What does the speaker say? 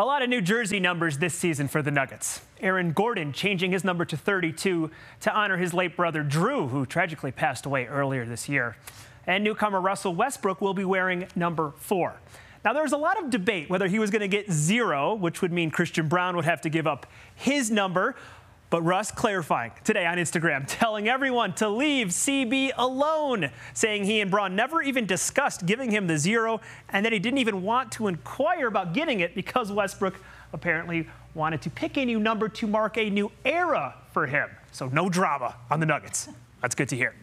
A lot of new jersey numbers this season for the Nuggets. Aaron Gordon changing his number to 32 to honor his late brother Drew, who tragically passed away earlier this year. And newcomer Russell Westbrook will be wearing number four. Now, there was a lot of debate whether he was going to get zero, which would mean Christian Braun would have to give up his number, but Russ clarifying today on Instagram, telling everyone to leave CB alone, saying he and Braun never even discussed giving him the zero and that he didn't even want to inquire about getting it because Westbrook apparently wanted to pick a new number to mark a new era for him. So no drama on the Nuggets. That's good to hear.